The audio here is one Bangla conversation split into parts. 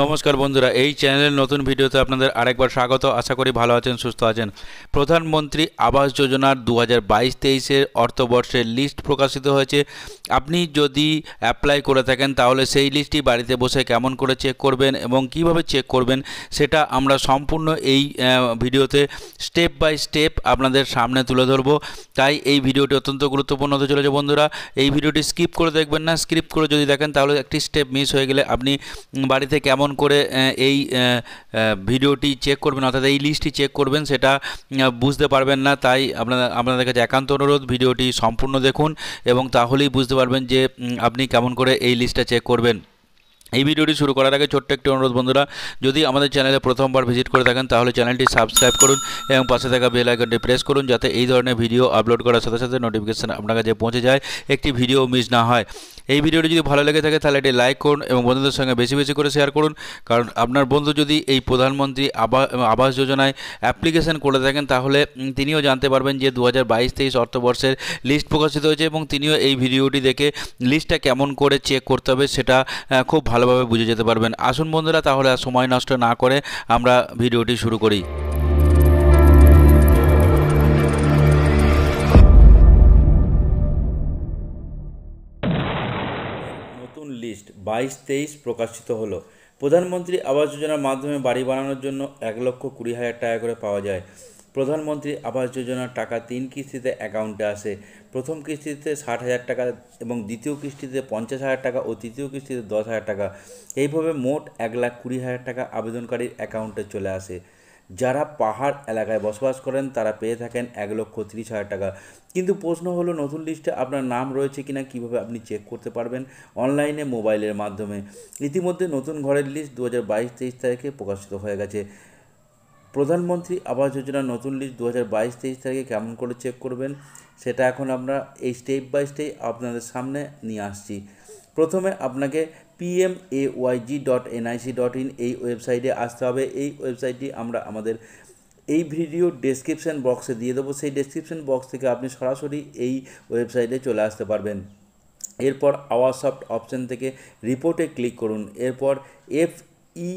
নমস্কার বন্ধুরা, এই চ্যানেলের নতুন ভিডিওতে আপনাদের আরেকবার স্বাগত। আশা করি ভালো আছেন, সুস্থ আছেন। প্রধানমন্ত্রী আবাস যোজনার দু হাজার বাইশ তেইশের অর্থবর্ষের লিস্ট প্রকাশিত হয়েছে। আপনি যদি অ্যাপ্লাই করে থাকেন, তাহলে সেই লিস্টটি বাড়িতে বসে কেমন করে চেক করবেন এবং কীভাবে চেক করবেন, সেটা আমরা সম্পূর্ণ এই ভিডিওতে স্টেপ বাই স্টেপ আপনাদের সামনে তুলে ধরবো। তাই এই ভিডিওটি অত্যন্ত গুরুত্বপূর্ণ হতে চলেছে বন্ধুরা। এই ভিডিওটি স্কিপ করে দেখবেন না, স্কিপ করে যদি দেখেন, তাহলে একটি স্টেপ মিস হয়ে গেলে আপনি বাড়িতে কেমন করে এই ভিডিওটি চেক করবেন, অর্থাৎ এই লিস্টটি চেক করবেন, সেটা বুঝতে পারবেন না। তাই আপনারা, আপনাদের কাছে একান্ত অনুরোধ, ভিডিওটি সম্পূর্ণ দেখুন এবং তাহলেই বুঝতে পারবেন যে আপনি কেমন করে এই লিস্টটা চেক করবেন। এই ভিডিওটি শুরু করার আগে ছোট্ট একটি অনুরোধ, বন্ধুরা। যদি আমাদের চ্যানেলে প্রথমবার ভিজিট করে থাকেন, তাহলে চ্যানেলটি সাবস্ক্রাইব করুন এবং পাশে থাকা বেল আইকনটি প্রেস করুন যাতে এই ধরনের ভিডিও আপলোড করার সাথে সাথে নোটিফিকেশান আপনার কাছে পৌঁছে যায়, একটি ভিডিও মিস না হয়। এই ভিডিওটি যদি ভালো লেগে থাকে, তাহলে এটি লাইক করুন এবং বন্ধুদের সঙ্গে বেশি বেশি করে শেয়ার করুন। কারণ আপনার বন্ধু যদি এই প্রধানমন্ত্রী আবাস আবাস যোজনায় অ্যাপ্লিকেশন করে থাকেন, তাহলে তিনিও জানতে পারবেন যে দু হাজার বাইশ তেইশ অর্থবর্ষের লিস্ট প্রকাশিত হয়েছে এবং তিনিও এই ভিডিওটি দেখে লিস্টটা কেমন করে চেক করতে হবে, সেটা খুব ভালোভাবে বুঝে যেতে পারবেন। আসুন বন্ধুরা, তাহলে আর সময় নষ্ট না করে আমরা ভিডিওটি শুরু করি। নতুন লিস্ট বাইশ তেইশ প্রকাশিত হলো। প্রধানমন্ত্রী আবাস যোজনার মাধ্যমে বাড়ি বানানোর জন্য এক লক্ষ কুড়ি হাজার টাকা করে পাওয়া যায়। প্রধানমন্ত্রী আবাস যোজনার টাকা তিন কিস্তিতে অ্যাকাউন্টে আসে। প্রথম কিস্তিতে ষাট হাজার টাকা এবং দ্বিতীয় কিস্তিতে পঞ্চাশ হাজার টাকা ও তৃতীয় কিস্তিতে দশ হাজার টাকা। এইভাবে মোট এক লাখ কুড়ি হাজার টাকা আবেদনকারীর অ্যাকাউন্টে চলে আসে। যারা পাহাড় এলাকায় বসবাস করেন, তারা পেয়ে থাকেন এক লক্ষ তিরিশ হাজার টাকা। কিন্তু প্রশ্ন হলো, নতুন লিস্টে আপনার নাম রয়েছে কিনা, কীভাবে আপনি চেক করতে পারবেন? অনলাইনে মোবাইলের মাধ্যমে। ইতিমধ্যে নতুন ঘরের লিস্ট দু হাজার বাইশ তেইশ তারিখে প্রকাশিত হয়ে গেছে। প্রধানমন্ত্রী আবাস যোজনা নতুন লিস্ট দু হাজার বাইশ তেইশ তারিখে কেমন করে চেক করবেন, সেটা এখন আমরা এই স্টেপ বাই স্টেপ আপনাদের সামনে নিয়ে আসছি। প্রথমে আপনাকে PM A YG dot NIC dot in এই ওয়েবসাইটে আসতে হবে। এই ওয়েবসাইটটি আমরা আমাদের এই ভিডিও ডেসক্রিপশন বক্সে দিয়ে দেবো। সেই ডেসক্রিপশন বক্স থেকে আপনি সরাসরি এই ওয়েবসাইটে চলে আসতে পারবেন। এরপর আওয়ার সফট অপশন থেকে রিপোর্টে ক্লিক করুন। এরপর F E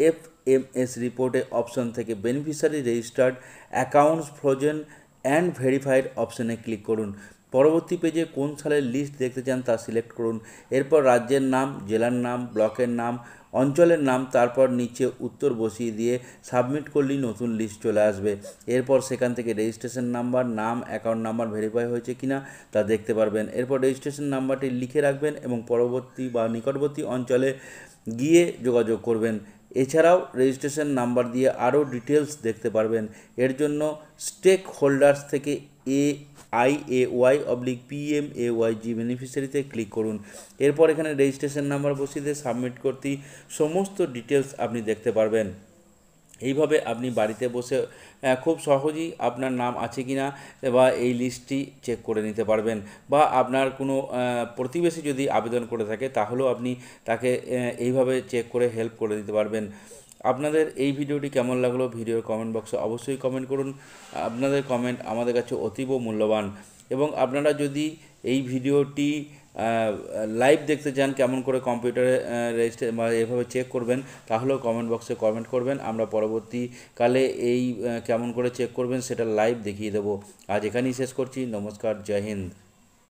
F M S রিপোর্টে অপশন থেকে beneficiary registered accounts frozen and verified অপশনে ক্লিক করুন। পরবর্তী পেজে কোন সালের লিস্ট দেখতে চান তা সিলেক্ট করুন। এরপর রাজ্যের নাম, জেলার নাম, ব্লকের নাম, অঞ্চলের নাম, তারপর নিচে উত্তর বসিয়ে দিয়ে সাবমিট করলেই নতুন লিস্ট চলে আসবে। এরপর সেখান থেকে রেজিস্ট্রেশন নাম্বার নাম অ্যাকাউন্ট নাম্বার ভেরিফাই হয়েছে কিনা তা দেখতে পারবেন। এরপর রেজিস্ট্রেশন নাম্বারটি লিখে রাখবেন এবং পরবর্তী বা নিকটবর্তী অঞ্চলে গিয়ে যোগাযোগ করবেন। এছাড়াও রেজিস্ট্রেশন নাম্বার দিয়ে আরও ডিটেলস দেখতে পারবেন। এর জন্য স্টেক হোল্ডার্স থেকে A I A Y oblique P M A Y G বেনিফিশিয়ারিতে click করুন। এরপর এখানে রেজিস্ট্রেশন নাম্বার বসিয়ে দিয়ে সাবমিট করতেই সমস্ত ডিটেলস আপনি দেখতে পারবেন। এইভাবে আপনি বাড়িতে বসে খুব সহজেই আপনার নাম আছে কি না বা এই লিস্টটি চেক করে নিতে পারবেন বা আপনার কোনো প্রতিবেশী যদি আবেদন করে থাকে তাহলেও আপনি তাকে এইভাবে চেক করে হেল্প করে দিতে পারবেন। আপনাদের এই ভিডিওটি কেমন লাগল ভিডিওর কমেন্ট বক্সে অবশ্যই কমেন্ট করুন। আপনাদের কমেন্ট আমাদের কাছে অতীব মূল্যবান এবং আপনারা যদি এই ভিডিওটি লাইভ দেখতে চান, কেমন করে কম্পিউটারে রেজিস্টার বা এভাবে চেক করবেন, তাহলেও কমেন্ট বক্সে কমেন্ট করবেন। আমরা পরবর্তীকালে এই কেমন করে চেক করবেন, সেটা লাইভ দেখিয়ে দেবো। আজ এখানেই শেষ করছি। নমস্কার, জয় হিন্দ।